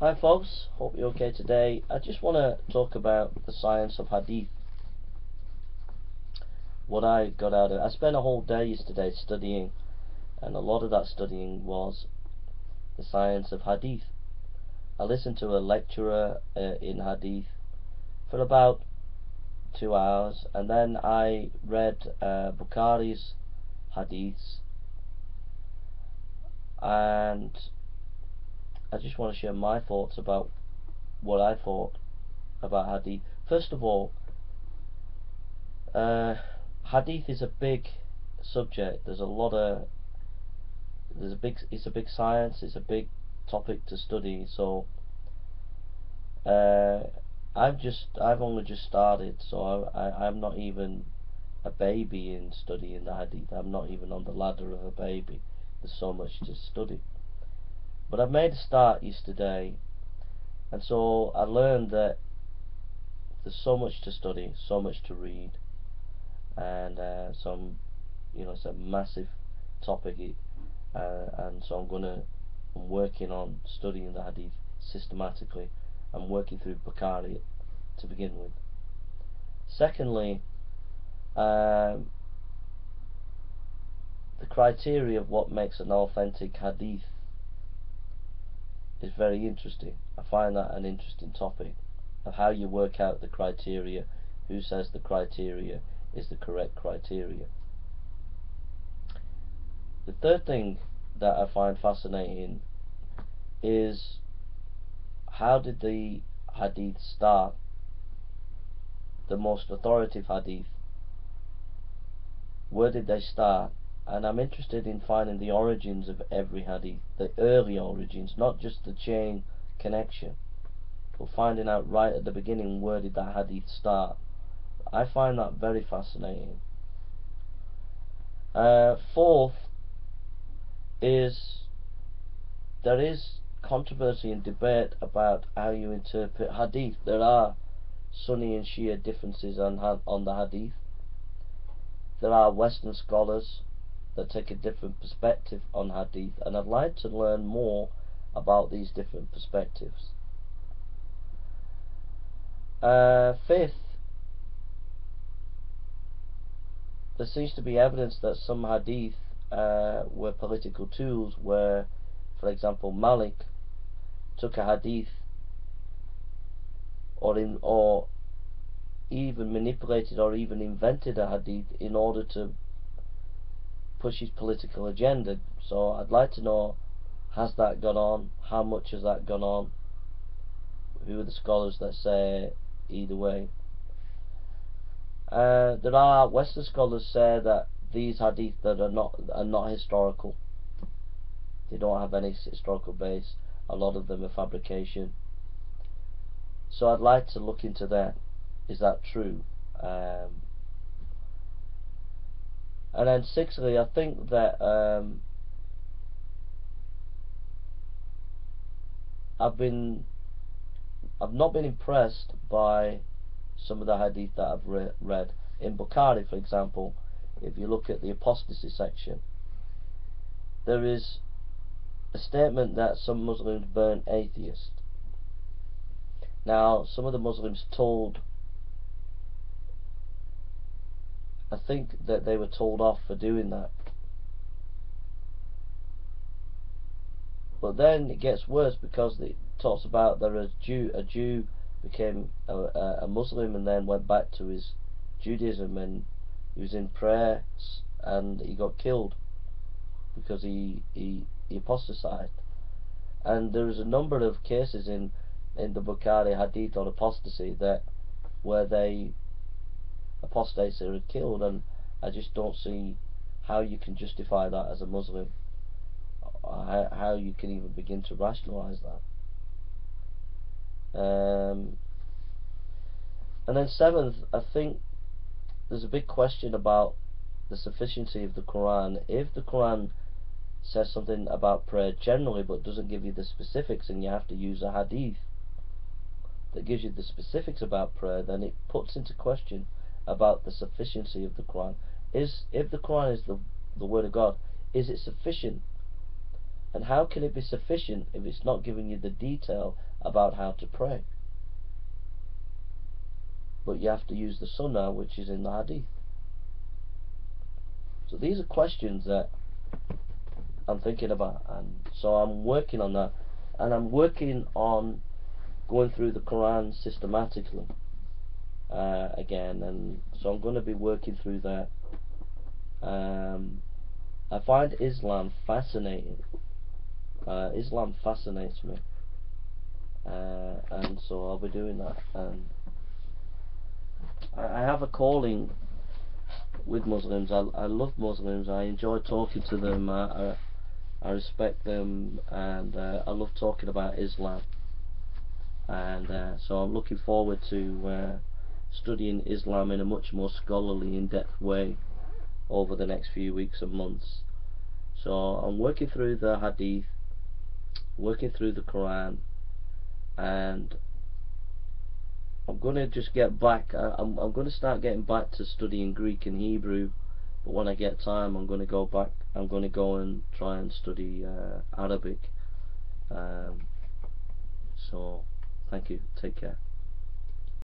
Hi folks, hope you're okay today. I just want to talk about the science of hadith. What I got out of it. I spent a whole day yesterday studying, and a lot of that studying was the science of hadith. I listened to a lecturer uh, in hadith for about two hours, and then I read uh, Bukhari's hadiths, and I just want to share my thoughts about what I thought about hadith. First of all, uh, hadith is a big subject. There's a lot of there's a big it's a big science. It's a big topic to study. So uh, I've just I've only just started. So I, I I'm not even a baby in studying the hadith. I'm not even on the ladder of a baby. There's so much to study. But I've made a start yesterday, and so I learned that there's so much to study, so much to read, and uh, some, you know, it's a massive topic, uh, and so I'm gonna, I'm working on studying the Hadith systematically. I'm working through Bukhari to begin with. Secondly, um, the criteria of what makes an authentic Hadith is very interesting. I find that an interesting topic of how you work out the criteria, who says the criteria is the correct criteria. The third thing that I find fascinating is how did the hadith start? The most authoritative hadith. Where did they start? And I'm interested in finding the origins of every hadith, the early origins, not just the chain connection, but finding out right at the beginning where did that hadith start. I find that very fascinating. Uh, fourth is there is controversy and debate about how you interpret hadith. There are Sunni and Shia differences on on the hadith. There are Western scholars that take a different perspective on hadith and I'd like to learn more about these different perspectives. Uh, fifth, there seems to be evidence that some hadith uh, were political tools where, for example, Malik took a hadith or in or even manipulated or even invented a hadith in order to push his political agenda. So I'd like to know, has that gone on? How much has that gone on? Who are the scholars that say either way? Uh, there are Western scholars say that these hadith that are not are not historical. They don't have any historical base. A lot of them are fabrication. So I'd like to look into that. Is that true? Um, and then sixthly, I think that um, I've been I've not been impressed by some of the hadith that I've re read. In Bukhari, for example, if you look at the apostasy section, there is a statement that some Muslims burn atheists. Now, some of the Muslims told I think that they were told off for doing that. But then it gets worse because it talks about that a Jew, a Jew became a, a, Muslim and then went back to his Judaism and he was in prayer and he got killed because he he, he apostatized. And there is a number of cases in in the Bukhari Hadith on apostasy that where they apostates that are killed, and I just don't see how you can justify that as a Muslim, how, how you can even begin to rationalise that. Um, and then seventh, I think there's a big question about the sufficiency of the Quran. If the Quran says something about prayer generally but doesn't give you the specifics and you have to use a hadith that gives you the specifics about prayer, then it puts into question about the sufficiency of the Quran. Is if the Quran is the the word of God, is it sufficient And how can it be sufficient if it's not giving you the detail about how to pray? But you have to use the sunnah which is in the hadith. So these are questions that I'm thinking about and so I'm working on that and I'm working on going through the Quran systematically again and so I'm going to be working through that. Um, I find Islam fascinating. Uh, Islam fascinates me. Uh, and so I'll be doing that. And I, I have a calling with Muslims. I, I love Muslims. I enjoy talking to them. I, I respect them. And uh, I love talking about Islam. And uh, so I'm looking forward to uh, studying Islam in a much more scholarly in-depth way over the next few weeks and months. So I'm working through the hadith working through the Quran and I'm going to just get back uh, I'm, I'm going to start getting back to studying Greek and Hebrew but when I get time I'm going to go back I'm going to go and try and study uh, Arabic. Um, so thank you. Take care